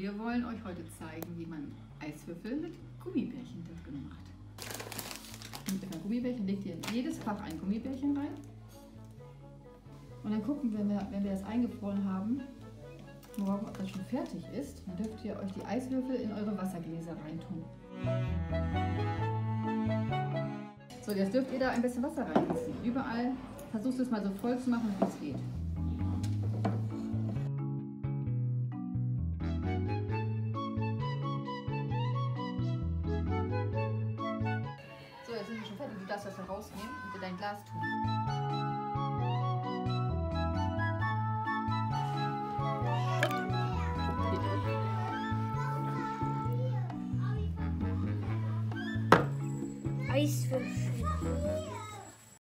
wir wollen euch heute zeigen, wie man Eiswürfel mit Gummibärchen macht. Mit einem Gummibärchen legt ihr in jedes Fach ein Gummibärchen rein. Und dann gucken wir, wenn wir das eingefroren haben, morgen, ob das schon fertig ist, dann dürft ihr euch die Eiswürfel in eure Wassergläser reintun. So, jetzt dürft ihr da ein bisschen Wasser reingießen. Überall versucht es mal so voll zu machen, wie es geht. Fertig. Du darfst das herausnehmen und in dein Glas tun. Eiswürfel.